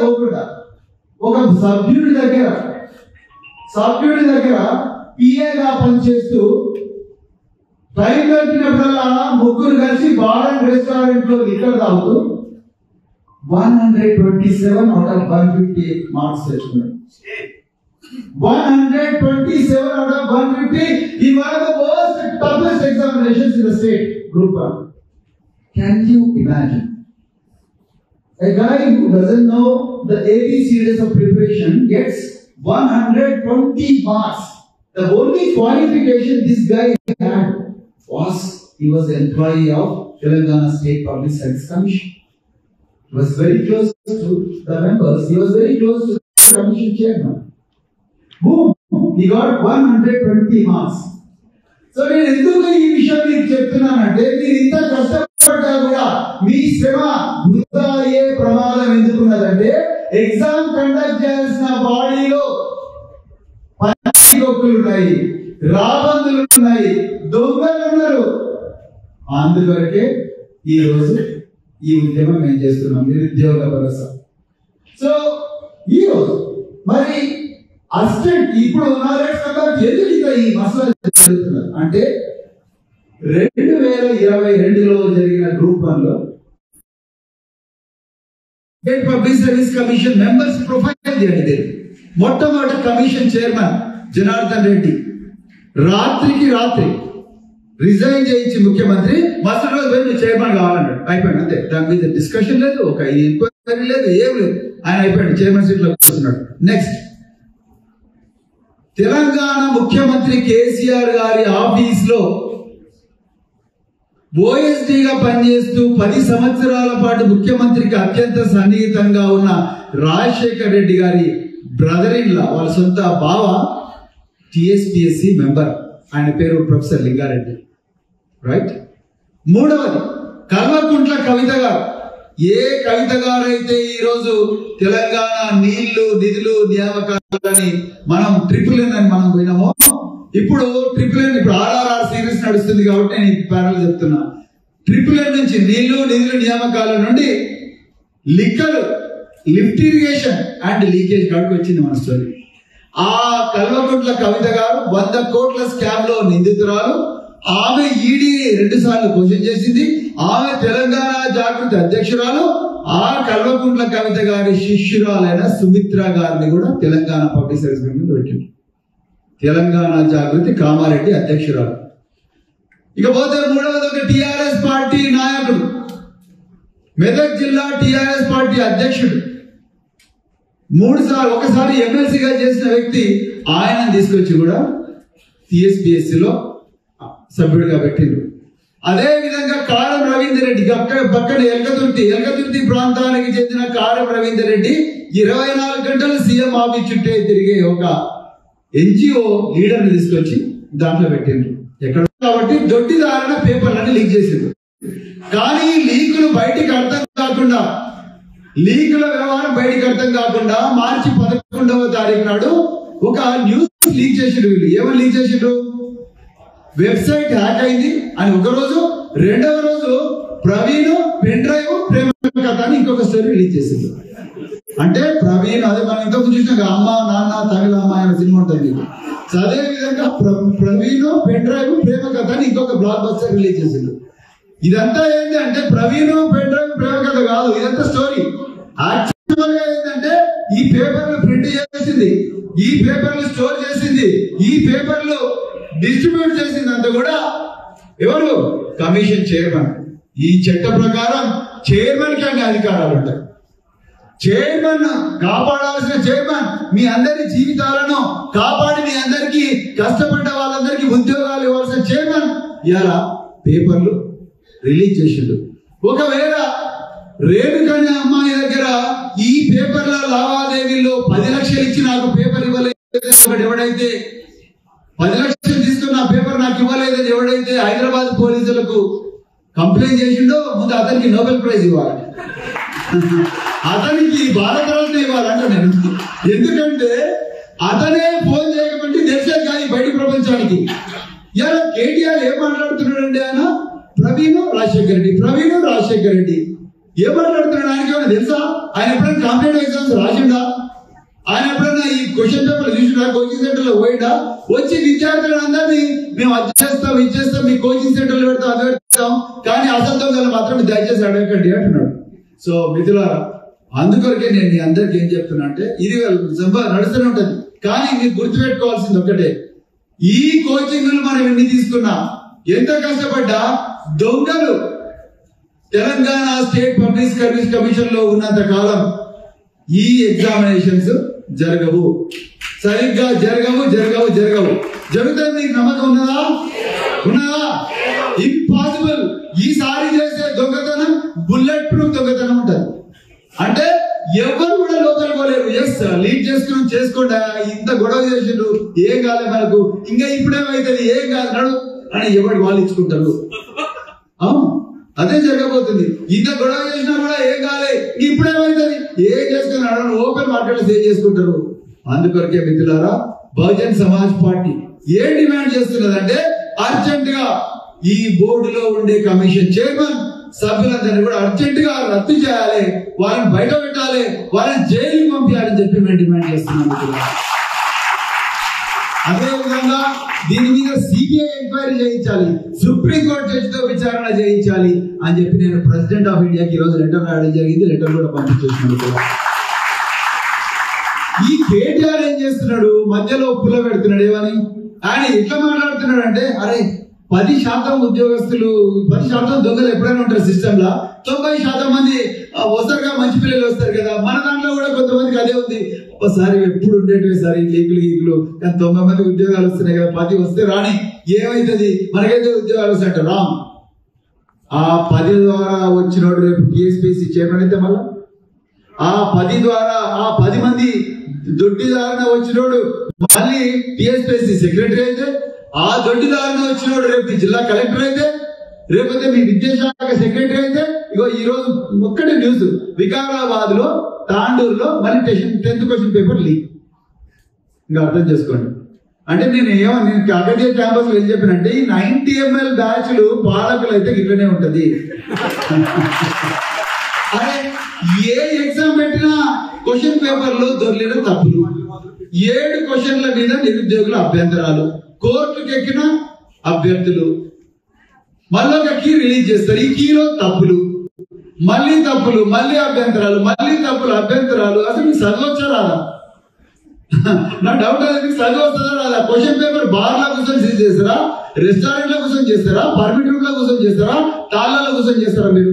పోకుండా ఒక సభ్యుడి దగ్గర సభ్యుడి దగ్గర పిఏగా పనిచేస్తూ టైం దొరికినప్పుడల్లా ముగ్గురు కలిసి బార్ అండ్ రెస్టారెంట్లో లిక్కర్ తాగుతూ one hundred twenty seven out of one fifty marks తెచ్చుకున్నాడు. One hundred twenty seven out of one fifty ఈ one of the most toughest examinations in the state group one can you imagine A guy who doesn't know the AB series of preparation gets 120 marks. The only qualification this guy had was he was the employee of Telangana State Public Service Commission. He was very close to the members. He was very close to the commission chairman. Boom! He got 120 marks. So నేను ఎందుకు ఈ విషయం మీకు చెప్తున్నానంటే మీరు ఇంత కష్టపడ్డా కూడా మీ శ్రమ వృధా అయ్యే ప్రమాదం ఎందుకున్నదంటే ఎగ్జామ్ కండక్ట్ చేయాల్సిన బాడీలో గొక్కులు ఉన్నాయి రాబందులు ఉన్నాయి దొంగలు ఉన్నారు. అందువరకే ఈ రోజు ఈ ఉద్యమం మేము చేస్తున్నాం నిరుద్యోగ భరోసా సో ఈ రోజు మరి అసిస్టెంట్ ఇప్పుడు నాలెడ్జ్ మెంబర్ ఎందుకు ఈ మసలా జరుగుతున్నారు అంటే రెండు వేల ఇరవై రెండులో జరిగిన గ్రూప్ వన్లో state public service commission members profile చేయండి మొట్టమొదటి కమిషన్ చైర్మన్ జనార్దన్ రెడ్డి. రాత్రికి రాత్రి రిజైన్ చేయించి ముఖ్యమంత్రి మరుసటి రోజు పోయి నువ్వు చైర్మన్ కావాలన్నాడు అయిపోయాడు అంతే. దాని మీద డిస్కషన్ లేదు ఒక ఎంక్వైరీ లేదు ఏం లేదు. ఆయన అయిపోయాడు చైర్మన్ సీట్లో కూర్చున్నాడు. నెక్స్ట్ తెలంగాణ ముఖ్యమంత్రి కేసీఆర్ గారి ఆఫీస్లో ఓఎస్డీగా పనిచేస్తూ పది సంవత్సరాల పాటు ముఖ్యమంత్రికి అత్యంత సన్నిహితంగా ఉన్న రాజశేఖర్ రెడ్డి గారి బ్రదర్ ఇన్లా వాళ్ళ సొంత బావ టిఎస్పిఎస్సి మెంబర్. ఆయన పేరు ప్రొఫెసర్ లింగారెడ్డి. రైట్? మూడవది కల్వకుంట్ల కవిత గారు. ఏ కవిత ఈరోజు తెలంగాణ నీళ్ళు నిధులు నియామకాలని మనం ట్రిపుల్ ఎన్ అని మనం పోయినామో ఇప్పుడు ట్రిపుల్ ఎన్ ఇప్పుడు ఆర్ఆర్ఆర్ సిరీస్ నడుస్తుంది కాబట్టి నేను ఈ ప్యానల్ చెప్తున్నా. ట్రిపుల్ ఎన్ నుంచి నీళ్ళు నిధులు నియామకాల నుండి లిక్కలు లిఫ్ట్ ఇరిగేషన్ అండ్ లీకేజ్ కాడికి వచ్చింది మన స్టోరీ. ఆ కల్వకుంట్ల కవిత గారు వంద కోట్ల స్కామ్లో నిందితురాలు. ఆమె ఈడీ రెండు సార్లు క్వశ్చన్ చేసింది. ఆమె తెలంగాణ జాగృతి అధ్యక్షురాలు ఆ కల్వకుంట్ల కవిత గారి శిష్యురాలైన సుమిత్ర గారిని కూడా తెలంగాణ పబ్లిక్ సర్వీస్ కమిషన్ పెట్టింది. తెలంగాణ జాగృతి కామారెడ్డి అధ్యక్షురాలు. ఇక పోతే మూడవది ఒక టిఆర్ఎస్ పార్టీ నాయకుడు. మెదక్ జిల్లా టిఆర్ఎస్ పార్టీ అధ్యక్షుడు. మూడు సార్లు ఒకసారి ఎమ్మెల్సీగా చేసిన వ్యక్తి ఆయన తీసుకొచ్చి కూడా TSPSC సభ్యుడిగా పెట్టిండు. అదే విధంగా కారం రవీందర్ రెడ్డి పక్కన ఎల్కతుర్తి ఎల్కతుర్తి ప్రాంతానికి చెందిన కారం రవీందర్ రెడ్డి ఇరవై నాలుగు గంటలు సీఎం ఆఫీస్ చుట్టే తిరిగే ఒక ఎన్జిఓ లీడర్ని తీసుకొచ్చి దాంట్లో పెట్టిండ్రు ఎక్కడ? కాబట్టి దొడ్డిదారిన పేపర్లని లీక్ చేసిండ్రు కానీ ఈ లీకులు బయటికి అర్థం కాకుండా లీకుల వ్యవహారం బయటికి అర్థం కాకుండా మార్చి పదకొండవ తారీఖు నాడు ఒక న్యూస్ లీక్ చేసిండ్రు వీళ్ళు. ఏమని లీక్ చేసిండ్రు? వెబ్సైట్ హ్యాక్ అయింది అని ఒక రోజు రెండవ రోజు ప్రవీణ్ పెన్ డ్రైవ్ ప్రేమ కథ అని ఇంకొక స్టోరీ రిలీజ్ చేసింది అంటే ప్రవీణ్ అదే మనం ఇంతకు చూసినాక అమ్మ నాన్న తమిళ అమ్మ అనే సినిమా ఉంటుంది. సో అదే విధంగా ప్ర- ప్రవీణ్ పెన్ డ్రైవ్ ప్రేమ కథ అని ఇంకొక బ్లాక్ బస్టర్ రిలీజ్ చేసిండు. ఇదంతా ఏంటి అంటే ప్రవీణ్ పెన్ డ్రైవ్ ప్రేమ కథ కాదు ఇదంతా స్టోరీ. యాక్చువల్గా ఏంటంటే ఈ పేపర్లు ప్రింట్ చేసింది. ఈ పేపర్లు స్టోర్ చేసింది. ఈ పేపర్లు డిస్ట్రిబ్యూట్ చేసిందంతా కూడా ఎవరు? Commission chairman. ఈ చట్ట ప్రకారం చైర్మన్కి అన్ని అధికారాలు ఉంటాయి. చైర్మన్ కాపాడాల్సిన చైర్మన్ మీ అందరి జీవితాలను కాపాడి మీ అందరికి కష్టపడ్డ వాళ్ళందరికీ ఉద్యోగాలు ఇవ్వాల్సిన చైర్మన్ ఇలా పేపర్లు రిలీజ్ చేసిండు. ఒకవేళ రేణుకనే అమ్మాయి దగ్గర ఈ పేపర్ల లావాదేవీల్లో పది లక్షలు ఇచ్చి నాకు పేపర్ ఇవ్వలేదు. ఒకడు ఎవడైతే పది లక్షలు నా పేపర్ నాకు ఇవ్వలేదని ఎవడైతే హైదరాబాద్ పోలీసులకు కంప్లైంట్ చేసిండో ముందు అతనికి నోబెల్ ప్రైజ్ ఇవ్వాలి అతనికి భారతరత్న ఇవ్వాలంట నేను. ఎందుకంటే అతనే ఫోన్ చేయకపోతే తెలిసే కాదు బయట ప్రపంచానికి. ఇలా కేటీఆర్ ఏం మాట్లాడుతున్నాడండి ఆయన? ప్రవీణ్ రాజశేఖర్ రెడ్డి ప్రవీణ్ రాజశేఖర్ రెడ్డి. ఏం మాట్లాడుతున్నాడు ఆయనకి ఏమైనా తెలుసా? ఆయన ఎప్పుడైనా కాంపిటేటివ్ ఎగ్జామ్స్ రాసిండా? ఆయన ఎప్పుడన్నా ఈ క్వశ్చన్ పేపర్ చూసినా కోచింగ్ సెంటర్లో పోయిందా వచ్చి విద్యార్థులను అందరినీ మేము అది చేస్తాం ఇది చేస్తాం మీ కోచింగ్ సెంటర్లో పెడతాం అది పెడతాం. కానీ అసలు దొంగలు మాత్రం దయచేసి అడగండి అంటున్నాడు. సో మిథులారా అందుకొరకే నేను మీ అందరికి ఏం చెప్తున్నా అంటే ఇది సంభ నడుస్తూనే ఉంటుంది. కానీ మీరు గుర్తుపెట్టుకోవాల్సింది ఒకటే. ఈ కోచింగ్లు మనం ఎన్ని తీసుకున్నా ఎంత కష్టపడ్డా దొంగలు. తెలంగాణ స్టేట్ పబ్లిక్ సర్వీస్ కమిషన్లో ఉన్నంత కాలం ఈ ఎగ్జామినేషన్స్ జరగవు. సరిగ్గా జరగవు జరగవు జరగవు. జరుగుతుంది నమ్మకం ఉన్నదా? ఉన్నదా? ఇంపాసిబుల్ ఈసారి చేసే దొంగతనం బుల్లెట్ ప్రూఫ్ దొంగతనం ఉంటుంది. అంటే ఎవరు కూడా లోపల పోలేరు. ఎస్ లీడ్ చేసుకుని చేసుకోండా. ఇంత గొడవ చేసిండ్రు. ఏం కాలే మనకు. ఇంకా ఇప్పుడేమైతుంది? ఏం కాదు. నడు. అని ఎవరు వాళ్ళు ఇచ్చుకుంటారు? అవును. అదే జరగబోతుంది. ఇంత గొడవ చేసినా కూడా ఏం కాలే. ఇప్పుడేమైతుంది? ఏం చేసుకున్నారు ఓపెన్ మార్కెట్ సేవ్ చేసుకుంటారు? అందుకొరకే మిత్రులారా బహుజన్ సమాజ్ పార్టీ ఏం డిమాండ్ చేస్తున్నదంటే అర్జెంట్గా ఈ బోర్డులో ఉండే కమిషన్ చైర్మన్ సభ్యులందరినీ కూడా అర్జెంట్గా రద్దు చేయాలి. వాళ్ళని బయట పెట్టాలి. వాళ్ళని జైలుకి పంపించాలని చెప్పి మేము డిమాండ్ చేస్తున్నాం అదేవిధంగా అదే విధంగా దీని మీద సిబిఐ ఎంక్వైరీ చేయించాలి. సుప్రీం కోర్టు జడ్జితో విచారణ చేయించాలి అని చెప్పి నేను ప్రెసిడెంట్ ఆఫ్ ఇండియాకి ఈ రోజు లెటర్ రాయడం జరిగింది. లెటర్ కూడా పంపించేసినాడు కూడా. ఈ కేటీఆర్ ఏం చేస్తున్నాడు? మధ్యలో పుల్ల పెడుతున్నాడు ఏమని? ఆయన ఎట్లా మాట్లాడుతున్నాడు అంటే అరే పది శాతం ఉద్యోగస్తులు పది శాతం దొంగలు ఎప్పుడైనా ఉంటారు సిస్టమ్ లా తొంభై శాతం మంది వస్తారుగా మంచి పిల్లలు వస్తారు కదా. మన దాంట్లో కూడా కొంతమందికి అదే ఉంది. ఒకసారి ఎప్పుడు ఉండేటివి సార్ ఈ లీకులు గీకులు. కానీ తొంభై మంది ఉద్యోగాలు వస్తున్నాయి కదా పది వస్తే రాని. ఏమైతుంది? మనకైతే ఉద్యోగాలు వస్తాయంట. రామ్. ఆ పది ద్వారా వచ్చినోడు రేపు టీఎస్పీసీ చైర్మన్ అయితే మళ్ళా? ఆ పది ద్వారా ఆ పది మంది దొడ్డిదారిన వచ్చినోడు మళ్ళీ టీఎస్పీసీ సెక్రటరీ అయితే ఆ దొడ్డిదారిన వచ్చినోడు రేపు జిల్లా కలెక్టర్ అయితే రేపైతే మీ విద్యాశాఖ సెక్రటరీ అయితే ఇగో ఈ రోజు ఒక్కటే న్యూస్ వికారాబాద్లో తాండూరులో మళ్ళీ టెన్త్ క్వశ్చన్ పేపర్ లీక్. ఇంకా అర్థం చేసుకోండి. అంటే నేను ఏమో నేను కాకతీయ క్యాంపస్ ఏం చెప్పినంటే ఈ నైన్టీ ఎంఎల్ బ్యాచ్లు పాలకులు అయితే ఇట్లనే ఉంటది. అరే ఏ ఎగ్జామ్ పెట్టినా క్వశ్చన్ పేపర్లు దొరికిన తప్పులు. ఏడు క్వశ్చన్ల మీద నిరుద్యోగుల అభ్యంతరాలు. కోర్టుకు ఎక్కిన అభ్యర్థులు. మళ్ళీ ఒక కీ రిలీజ్ చేస్తారు. ఈ కీలో తప్పులు. మళ్ళీ తప్పులు మళ్ళీ అభ్యంతరాలు మళ్ళీ తప్పులు అభ్యంతరాలు. అసలు మీకు చదవచ్చా రాదా? నా డౌట్ అనేది మీకు చదువు వస్తుందా రాదా? క్వశ్చన్ పేపర్ బార్లో కూర్చొని సీజ్ చేస్తారా? రెస్టారెంట్లో కూర్చొని చేస్తారా? పర్మిట్ రూమ్లో కూర్చొని చేస్తారా? తాళ్ళలో కూర్చొని చేస్తారా మీరు?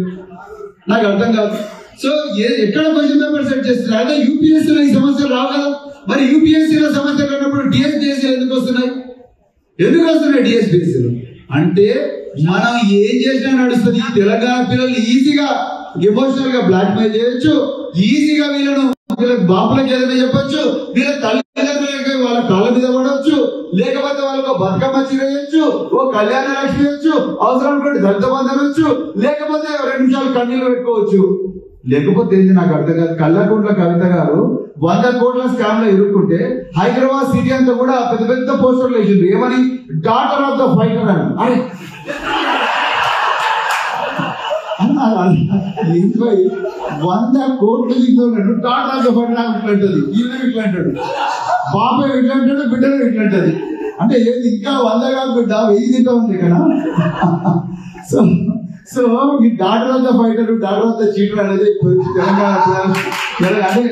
నాకు అర్థం కాదు. సో ఏ- ఎక్కడ క్వశ్చన్ పేపర్ సెట్ చేస్తున్నారు? అదే యూపీఎస్సీలో ఈ సమస్యలు రావు కదా. మరి యూపీఎస్సీలో సమస్యలు ఉన్నప్పుడు టీఎస్పీఎస్సీలు ఎందుకు వస్తున్నాయి? ఎందుకు వస్తున్నాయి డిఎస్పీసీలు అంటే మనం ఏం చేసినా నడుస్తుంది. తెలంగాణ పిల్లలు ఈజీగా ఎమోషనల్గా బ్లాక్ మెయిల్ చేయొచ్చు. ఈజీగా వీళ్ళను వీళ్ళకి బాపులకు ఏదైనా చెప్పొచ్చు. వీళ్ళ తల్లిదండ్రులకి వాళ్ళ కాళ్ళ మీద పడవచ్చు లేకపోతే వాళ్ళకు బతుకమ్మ చేయొచ్చు ఓ కళ్యాణ లక్ష్మి చేయొచ్చు అవసరం కూడా దళిత బంధం లేకపోతే రెండు నిమిషాలు కన్నీళ్ళు పెట్టుకోవచ్చు. లేకపోతే ఏంటి నాకు అర్థం కాదు? కళ్ళకుంట్ల కవిత గారు వంద కోట్ల స్కామ్లో ఇరుక్కుంటే హైదరాబాద్ సిటీ అంతా కూడా పెద్ద పెద్ద పోస్టర్లు వేసింది ఏమని? డాటర్ ఆఫ్ ద ఫైటర్ అని. అరే! అన్నారు. వంద కోట్లు తీసుకున్నాడు డాటర్ ఆఫ్ ద ఫైటర్ నాకు ఇట్లా అంటది ఈయన ఇట్లా అంటాడు బాబాయ్ ఇట్లా అంటాడు? బిడ్డలు ఇట్లా అంటది అంటే ఏది? ఇంకా వంద కాదు బిడ్డ వెయ్యి తింటా ఉంది కదా? సో సో ఈ daughter of the fighter daughter of the cheater అనేది తెలంగాణ ప్రజలు- తెలంగాణ- అంటే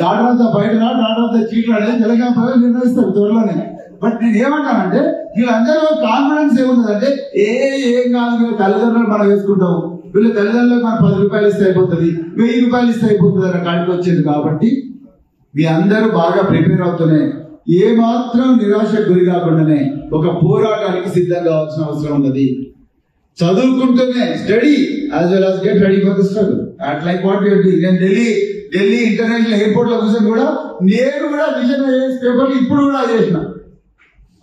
daughter of the fighter daughter of the cheater అనేది తెలంగాణ ప్రజలు నిర్ణయిస్తారు త్వరలోనే. బట్ నేను ఏమంటానంటే వీళ్ళందరూ కాన్ఫిడెన్స్ ఏముందంటే ఏ ఏం కాదు తల్లిదండ్రులు మనం వేసుకుంటాం వీళ్ళ తల్లిదండ్రులకు మనం పది రూపాయలు ఇస్తే అయిపోతుంది వెయ్యి రూపాయలు ఇస్తే అయిపోతుంది అన్న కాడికి వచ్చేది కాబట్టి మీ అందరూ బాగా ప్రిపేర్ అవుతున్నాయి ఏ మాత్రం నిరాశకు గురి కాకుండానే ఒక పోరాటానికి సిద్ధం కావాల్సిన అవసరం ఉన్నది. చదువుకుంటూనే study as well as get ready for the struggle at like what you నేను ఢిల్లీ ఢిల్లీ ఇంటర్నేషనల్ ఎయిర్పోర్ట్లో కూర్చొని కూడా నేను కూడా విజన్ ఐఏఎస్ పేపర్లు ఇప్పుడు కూడా చేసిన.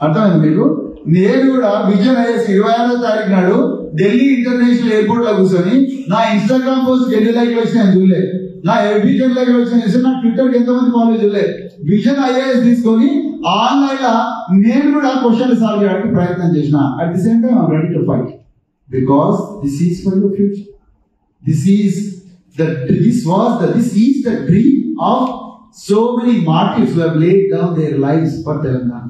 అర్థమైంది మీకు? నేను కూడా విజన్ ఐఏఎస్ ఇరవై ఆరో తారీఖు నాడు ఢిల్లీ ఇంటర్నేషనల్ ఎయిర్పోర్ట్లో కూర్చొని నా ఇన్స్టాగ్రామ్ పోస్ట్ ఎన్ని లైక్లు వచ్చినాయి చూడలే. నా ఎఫ్బీ టెన్ లైక్ వచ్చిన నా ట్విట్టర్ ఎంతమంది ఫాలో చూడలే. విజన్ ఐఏఎస్ తీసుకొని ఆన్లైన్ లా నేను కూడా క్వశ్చన్ సాల్వ్ చేయడానికి ప్రయత్నం చేసిన. At the same time ready to fight because this is for your future. This is the this was the this is the dream of so many martyrs who have laid down their lives for Telangana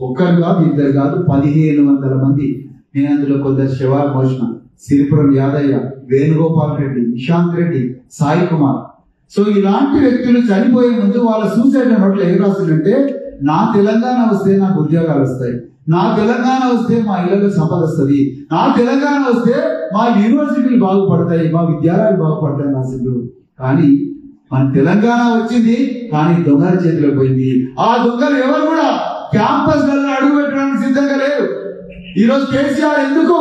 ఒక్కరు కాదు ఇద్దరు కాదు పదిహేను వందల మంది. నేను అందులో కొందరు శివార్ మోషణ సిరిపురం యాదయ్య వేణుగోపాల్ రెడ్డి నిశాంత్ రెడ్డి సాయి కుమార్. సో ఇలాంటి వ్యక్తులు చనిపోయే ముందు వాళ్ళ సూసైడ్ నోట్లో ఏం రాసిందంటే నా తెలంగాణ వస్తే నాకు ఉద్యోగాలు వస్తాయి. నా తెలంగాణ వస్తే మా ఇళ్ళలో సంపద వస్తుంది నా తెలంగాణ వస్తే మా యూనివర్సిటీలు బాగుపడతాయి మా విద్యాలయాలు బాగుపడతాయి నా సిద్ధు కానీ మన తెలంగాణ వచ్చింది కానీ దొంగల చేతిలో పోయింది. ఆ దొంగలు ఎవరు కూడా క్యాంపస్ అడుగు పెట్టడానికి సిద్ధంగా లేరు. ఈరోజు కేసీఆర్ ఎందుకు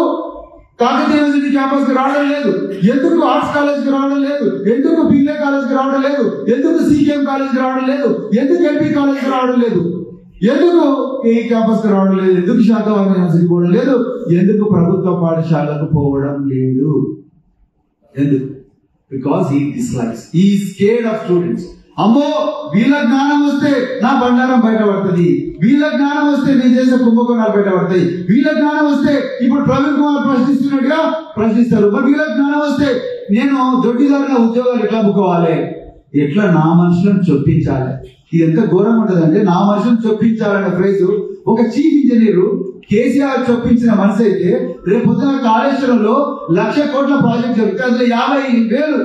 కాకతీయ యూనివర్సిటీ క్యాంపస్కి రావడం లేదు? ఎందుకు ఆర్ట్స్ కాలేజ్కి రావడం లేదు? ఎందుకు బిఏ కాలేజ్కి రావడం లేదు? ఎందుకు సీకేఎం కాలేజ్కి రావడం లేదు? ఎందుకు ఎంపీ కాలేజ్కి రావడం లేదు? ఎందుకు ఈ క్యాంపస్ రావడం లేదు? ఎందుకు శాతవాహన యూనివర్సిటీ పోవడం లేదు? ఎందుకు ప్రభుత్వ పాఠశాలకు పోవడం లేదు? ఎందుకు? బికాస్ ఈ డిస్లైక్స్ ఈ స్కేడ్ ఆఫ్ స్టూడెంట్స్ అమ్మో వీళ్ళ జ్ఞానం వస్తే నా బండారం బయటపడుతుంది. వీళ్ళ జ్ఞానం వస్తే నేను చేసే కుంభకోణాలు బయటపడతాయి. వీళ్ళ జ్ఞానం వస్తే ఇప్పుడు ప్రవీణ్ కుమార్ ప్రశ్నిస్తున్నట్టుగా ప్రశ్నిస్తారు. మరి వీళ్ళ జ్ఞానం వస్తే నేను దొడ్డిదారుల ఉద్యోగాలు ఎట్లా అమ్ముకోవాలి ఎట్లా నా మనుషులను చొప్పించాలి? ఇది ఎంత ఘోరం ఉంటుందంటే నా మనుషులు చొప్పించాలన్న ప్రైజ్ ఒక చీఫ్ ఇంజనీర్ కేసీఆర్ చొప్పించిన మనసు అయితే రేపు పొద్దున కాళేశ్వరంలో లక్ష కోట్ల ప్రాజెక్ట్ జరుగుతుంది. అందులో యాభై వేలు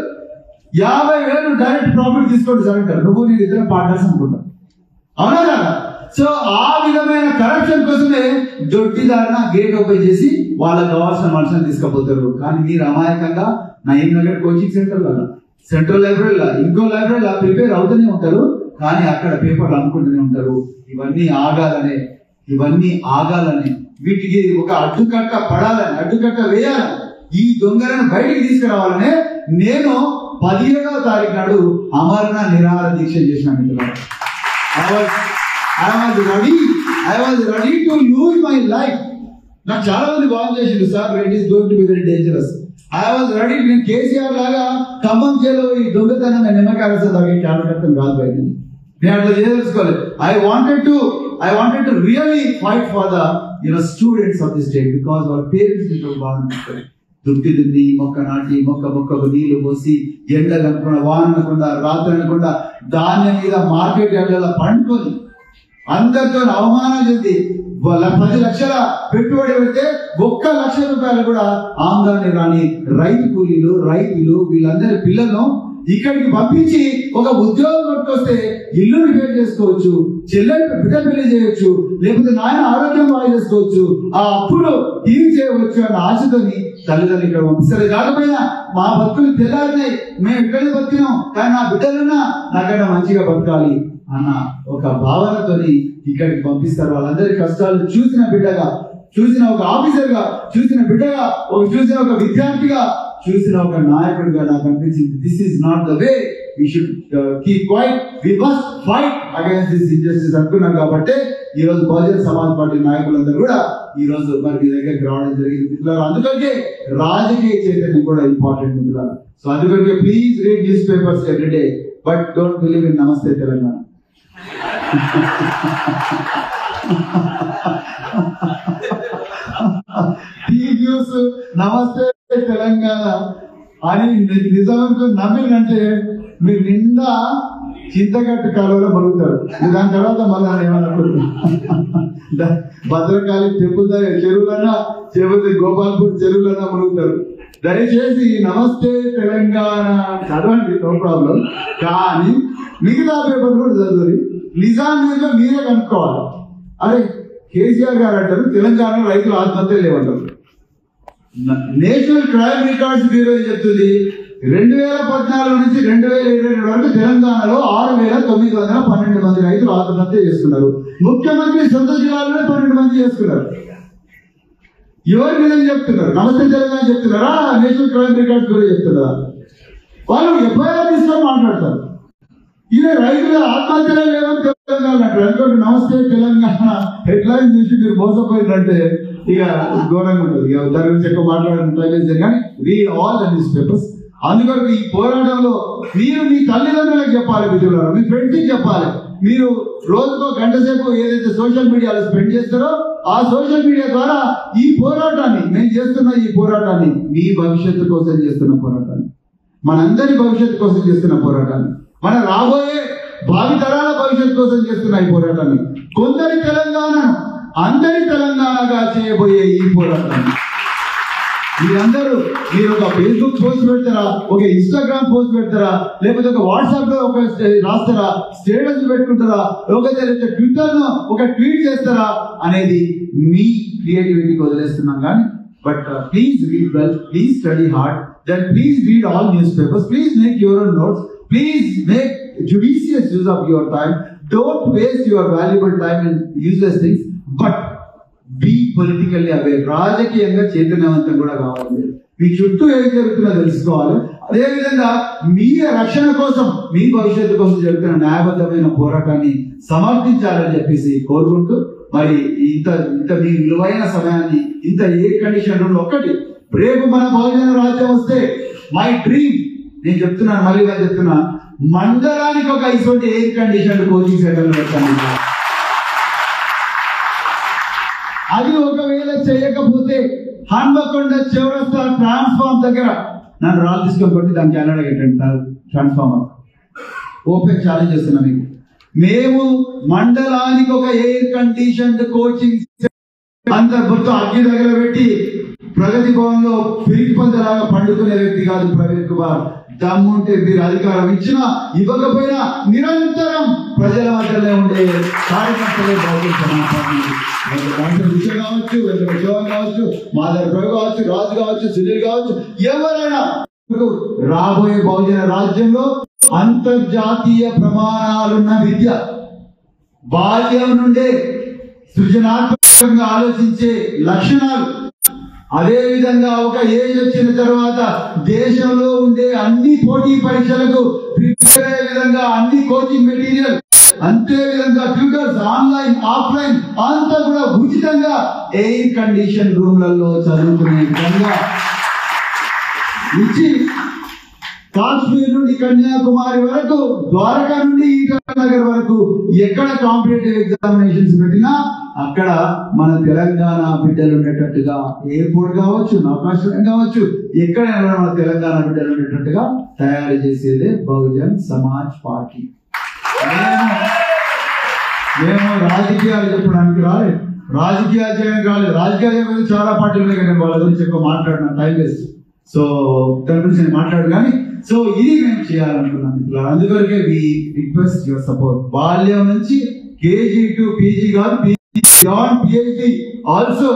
యాభై వేలు డైరెక్ట్ ప్రాఫిట్ తీసుకోండి సార్ అంటారు. నువ్వు నేను ఇద్దరు పార్ట్నర్స్ అనుకుంటా. అవునా కదా? సో ఆ విధమైన కరప్షన్ కోసమే దొడ్డిదారిన గేట్ ఓపెన్ చేసి వాళ్ళకి కావాల్సిన మనుషులను తీసుకుపోతారు. కానీ మీరు అమాయకంగా నా నగర్ కోచింగ్ సెంటర్ సెంట్రల్ లైబ్రరీలో ఇంకో లైబ్రరీలో ప్రిపేర్ అవుతూనే ఉంటారు. కానీ అక్కడ పేపర్లు అనుకుంటూనే ఉంటారు. ఇవన్నీ ఆగాలనే ఇవన్నీ ఆగాలని. వీటికి ఒక అడ్డుకట్ట పడాలని అడ్డుకట్ట వేయాలని ఈ దొంగలను బయటికి తీసుకురావాలనే నేను పదిహేడవ తారీఖు నాడు అమరణ నిరాహార దీక్ష చేసిన మిత్రులు I was, I was ready, I was ready to lose నాకు చాలా మంది బాగు చేసిండు sir it is going to be very dangerous I was ready నేను కేసీఆర్ లాగా ఖమ్మం జైల్లో ఈ దొంగతనం నేను నిమ్మకాయ తాగే కార్యకర్తను కాదు బయట నేను అట్లా చేయదలుచుకోలేదు I wanted to I wanted to really fight for the you know students of the state because వాళ్ళ పేరెంట్స్ బాగుంటుంది దుక్కి దున్ని మొక్క నాటి మొక్క మొక్కకు నీళ్ళు పోసి ఎండలు అనుకుండా వాన అనుకుండా రాత్రి అనుకుండా ధాన్యం మీద మార్కెట్ యార్డ్లలో పండుకొని అందరితో అవమానం చెంది పది లక్షల పెట్టుబడి పెడితే ఒక్క లక్ష రూపాయలు కూడా ఆందోళన రాని రైతు కూలీలు రైతులు వీళ్ళందరి పిల్లలను ఇక్కడికి పంపించి ఒక ఉద్యోగం పట్టుకొస్తే ఇల్లు రిపేర్ చేసుకోవచ్చు చెల్లెలు బిడ్డ పెళ్ళి చేయొచ్చు లేకపోతే నాయన ఆరోగ్యం బాగా చేసుకోవచ్చు. ఆ అప్పులు తీరు చేయవచ్చు అన్న ఆశతోని తల్లిదండ్రులు ఇక్కడ పంపిస్తారు కాకపోయినా మా భక్తులు తెల్లారినాయి మేము ఇక్కడే బతికినాం కానీ నా బిడ్డలున్నా నాకైనా మంచిగా బతకాలి అన్న ఒక భావనతోని ఇక్కడికి పంపిస్తారు. వాళ్ళందరి కష్టాలు చూసిన బిడ్డగా చూసిన ఒక ఆఫీసర్గా చూసిన బిడ్డగా ఒక చూసిన ఒక విద్యార్థిగా చూసిన ఒక నాయకుడిగా నాకు అనిపించింది this is not the way we should keep quiet we must fight against this injustice అనుకున్నాం కాబట్టి ఈ రోజు బహుజన సమాజ్ పార్టీ నాయకులందరూ కూడా ఈ రోజు మరి మీ దగ్గరికి రావడం జరిగింది మిత్రులారు. అందుకనే రాజకీయ చైతన్యం కూడా ఇంపార్టెంట్ మిత్రులారు. సో అందుకని please read news papers everyday but don't believe in Namaste Telangana news నమస్తే తెలంగాణ అని ని- నిజానికి నమ్మినంటే మీరు నిండా చింతగట్టు కాలువలో మరుగుతారు. దాని తర్వాత మళ్ళీ ఏమన్నా భద్రకాళి టెంపుల్ చెరువులన్నా చెబుతే గోపాల్పూర్ చెరువులన్నా మునుగుతారు దయచేసి నమస్తే తెలంగాణ చదవండి నో ప్రాబ్లం. కానీ మిగతా పేపర్ కూడా చదవాలి. నిజాన్ని మీరే కనుక్కోవాలి. అరే కేసీఆర్ గారు అంటారు తెలంగాణ రైతులు ఆత్మహత్య లేవంటారు. నేషనల్ క్రైమ్ రికార్డ్స్ బ్యూరో చెప్తుంది? రెండు వేల పద్నాలుగు నుంచి రెండు వేల ఇరవై రెండు వరకు తెలంగాణలో ఆరు వేల తొమ్మిది వందల పన్నెండు మంది రైతులు ఆత్మహత్య చేసుకున్నారు. ముఖ్యమంత్రి సొంత జిల్లాలోనే పన్నెండు మంది చేసుకున్నారు. ఎవరి మీద చెప్తున్నారు? నమస్తే తెలంగాణ చెప్తున్నారా? నేషనల్ క్రైమ్ రికార్డ్స్ బ్యూరో చెప్తున్నారా? వాళ్ళు ఎఫ్ఐఆర్ తీసుకొని మాట్లాడతారు. ఈయన రైతుల ఆత్మహత్యలే లేవని తెలంగాణ అంటారు. నమస్తే తెలంగాణ హెడ్లైన్ చూసి మీరు మోసపోయిందంటే ఇక ఘోరంగా ఉంటుంది. ఇక దాని గురించి ఎక్కువ మాట్లాడడం ట్రై చేశారు కానీ we all the news papers అందుకొరకు ఈ పోరాటంలో మీరు మీ తల్లిదండ్రులకు చెప్పాలి మిత్రులారా మీ ఫ్రెండ్స్కి చెప్పాలి. మీరు రోజుకో గంట సేపు ఏదైతే సోషల్ మీడియాలో స్పెండ్ చేస్తారో ఆ సోషల్ మీడియా ద్వారా ఈ పోరాటాన్ని నేను చేస్తున్న ఈ పోరాటాన్ని మీ భవిష్యత్తు కోసం చేస్తున్న పోరాటాన్ని మనందరి భవిష్యత్తు కోసం చేస్తున్న పోరాటాన్ని మన రాబోయే భావి తరాల భవిష్యత్తు కోసం చేస్తున్న ఈ పోరాటాన్ని కొందరి తెలంగాణ అందరి తెలంగాణగా చేయబోయే ఈ పోరాటం. మీరందరూ మీరు ఒక ఫేస్బుక్ పోస్ట్ పెడతారా? ఒక ఇన్స్టాగ్రామ్ పోస్ట్ పెడతారా? లేకపోతే ఒక వాట్సాప్లో ఒక రాస్తారా? స్టేటస్ పెట్టుకుంటారా? లేకపోతే ట్విట్టర్లో ఒక ట్వీట్ చేస్తారా? అనేది మీ క్రియేటివిటీకి వదిలేస్తున్నాం కానీ but please read well please study hard then please read all news papers please make your notes please make judicious use of your time don't waste your valuable time and useless things but be politically away రాజకీయంగా చైతన్యవంతం కూడా కావాలి. మీ చుట్టూ ఏం జరుగుతుందో తెలుసుకోవాలి. అదేవిధంగా మీ రక్షణ కోసం మీ భవిష్యత్తు కోసం జరుగుతున్న న్యాయబద్ధమైన పోరాటాన్ని సమర్థించాలని చెప్పేసి కోరుకుంటూ మరి ఇంత ఇంత మీ విలువైన సమయాన్ని ఇంత ఏ కండిషన్ ఒక్కటి రేపు మన బహుజన రాజ్యం వస్తే మై డ్రీమ్ నేను చెప్తున్నాను మళ్ళీ నేను చెప్తున్నా మండలానికి ఒక ఇటువంటి ఎయిర్ కండిషన్ కోచింగ్ సెంటర్లు పెట్టాను లేకపోతే హన్మకొండ చౌరస్తా ట్రాన్స్ఫార్మ్ దగ్గర నన్ను రాళ్ళు తీసుకొని కొట్టి దానికి ఎల్లడ ట్రాన్స్ఫార్మర్ ఓపెన్ ఛాలెంజ్ చేస్తున్నా మీకు. మేము మండలానికి ఒక ఎయిర్ కండిషన్ కోచింగ్ అంత మొత్తం అగ్గి దగ్గర పెట్టి ప్రగతి భవన్లో పిరికి పందలాగా పండుకునే వ్యక్తి కాదు ప్రవీణ్ కుమార్. దమ్ముంటే మీరు అధికారం ఇచ్చినా ఇవ్వకపోయినా నిరంతరం ప్రజల మధ్యలో ఉండే కార్యకర్తలే బాగుంది సమాజానికి డాక్టర్ విజయ్ కావచ్చు వెంకట శివన్ కావచ్చు మాధవ్ ప్రభు కావచ్చు రాజు కావచ్చు సునీల్ కావచ్చు ఎవరైనా రాబోయే బహుజన రాజ్యంలో అంతర్జాతీయ ప్రమాణాలున్న విద్య బాల్యం నుండే సృజనాత్మకంగా ఆలోచించే లక్షణాలు. అదే విధంగా ఒక ఏజ్ వచ్చిన తర్వాత దేశంలో ఉండే అన్ని పోటీ పరీక్షలకు ప్రిపేర్ అయ్యే విధంగా అన్ని కోచింగ్ మెటీరియల్ అంతే విధంగా ట్యూటర్స్ ఆన్లైన్ ఆఫ్లైన్ అంతా కూడా ఉచితంగా ఎయిర్ కండిషన్ రూమ్లలో చదువుకునే విధంగా ఇచ్చి కాశ్మీర్ నుండి కన్యాకుమారి వరకు ద్వారకా నుండి ఈటానగర్ వరకు ఎక్కడ కాంపిటేటివ్ ఎగ్జామినేషన్స్ పెట్టినా అక్కడ మన తెలంగాణ బిడ్డలు ఉండేటట్టుగా ఎయిర్పోర్ట్ కావచ్చు నౌకాశ్రయం కావచ్చు ఎక్కడైనా మన తెలంగాణ బిడ్డలు ఉండేటట్టుగా తయారు చేసేదే బహుజన్ సమాజ్ పార్టీ. మేము రాజకీయాలు చెప్పడానికి రాలేదు. రాజకీయాలు చేయడానికి కాలేదు. రాజకీయాలు చాలా పార్టీలు ఉన్నాయి కానీ వాళ్ళ గురించి ఎక్కువ మాట్లాడిన టైం వేస్ట్. సో దాని గురించి నేను మాట్లాడు కానీ సో ఇది మేము చేయాలనుకున్నాను మిత్రులారా అందుకొరకే వి రిక్వెస్ట్ యువర్ సపోర్ట్ బాల్యం నుంచి కేజీ టు పీజీ కాదు beyond PhD also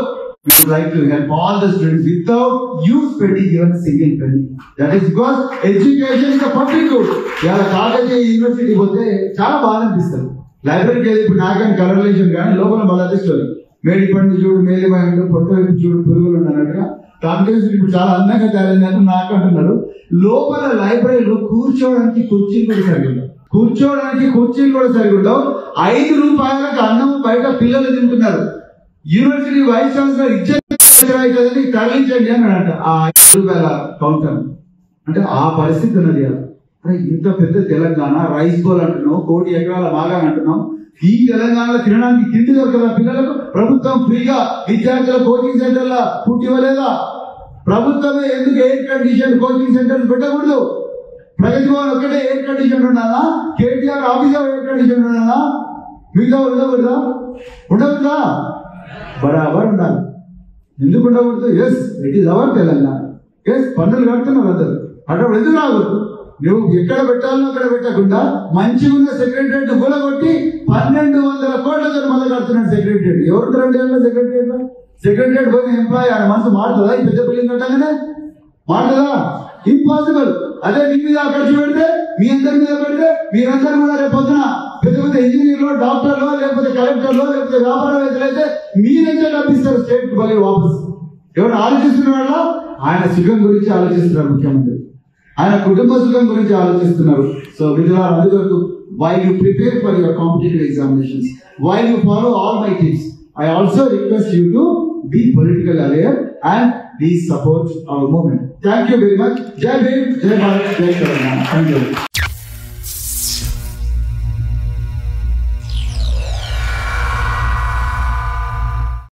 we would like to help all the students without you spending even a single penny. That is because education is a public good. ఇలా Kakatiya university పోతే చాలా బాగా అనిపిస్తారు లైబ్రరీకి వెళ్ళి ఇప్పుడు నాకని కలర్లేషన్ కానీ లోపల బాగా స్టోరీ మేడి పండు చూడు మేలి పండు పొట్ట వైపు చూడు పురుగులు ఉన్నట్టుగా కాంగ్రెస్ ఇప్పుడు చాలా అందంగా తయారైందని నాకు అంటున్నారు. లోపల లైబ్రరీలో కూర్చోవడానికి కుర్చీలు కూడా సరిగ్గా కూర్చోవడానికి కుర్చీలు కూడా సరిగ్గా ఐదు రూపాయలకు అన్నం బయట పిల్లలు తింటున్నారు. యూనివర్సిటీ వైస్ ఛాన్సలర్ ఇచ్చేది అవుతుందని తరలించండి అని అంట ఆ ఐదు రూపాయల కౌంటర్. అంటే ఆ పరిస్థితి ఉన్నది కదా. అరే ఇంత పెద్ద తెలంగాణ రైస్ బౌల్ అంటున్నాం కోటి ఎకరాల బాగా అంటున్నాం ఈ తెలంగాణలో తినడానికి తిండి దొరకదా పిల్లలకు? ప్రభుత్వం ఫ్రీగా విద్యార్థుల కోచింగ్ సెంటర్ల పుట్టి ఇవ్వలేదా? ప్రభుత్వమే ఎందుకు ఎయిర్ కండిషన్ కోచింగ్ సెంటర్లు పెట్టకూడదు? ప్రగతి భవన్ ఒక్కటే ఎయిర్ కండిషన్ ఉండాలా కేటీఆర్ ఆఫీసర్ ఎయిర్ కండిషన్ ఉండాలా మిగతా ఉండకూడదా? ఉండకూడదా? బరాబర్ ఉండాలి. ఎందుకు ఉండకూడదు yes it is our Telangana. Yes పన్నులు కడుతున్నారు అందరు అటువంటి ఎందుకు రాదు నువ్వు ఎక్కడ పెట్టాలో అక్కడ పెట్టకుండా మంచిగా ఉన్న సెక్రటరియట్ కూలగొట్టి పన్నెండు వందల కోట్లతో మొదలు కడుతున్నాడు సెక్రటరియట్ ఎవరు రెండు ఏళ్ళ సెక్రటరియట్ సెక్రటరియట్ పోయిన ఎంప్లాయీ ఆయన మనసు మారుతుందా ఈ పెద్ద బిల్డింగ్ కట్టగానే? మారుతుందా ఇంపాసిబుల్ అదే మీ మీద ఖర్చు పెడితే మీ అందరి మీద పెడితే మీరందరూ కూడా రేపు పొద్దున పెద్ద పెద్ద ఇంజనీర్లు డాక్టర్లు లేకపోతే కలెక్టర్లు లేకపోతే వ్యాపారవేత్తలు అయితే మీరైతే డబ్బిస్తారు స్టేట్ మళ్ళీ వాపస్. ఎవరు ఆలోచిస్తున్న వాళ్ళ ఆయన సుఖం గురించి ఆలోచిస్తున్నారు ముఖ్యమంత్రి. ఆయన కుటుంబ సుఖం గురించి ఆలోచిస్తున్నారు. సో విధుల అందుకొరకు why you prepare for your competitive examinations why you follow all my tips I also request you to be political aware and please support our movement thank you very much జై భీమ్ జై భారత్ జై Telangana thank you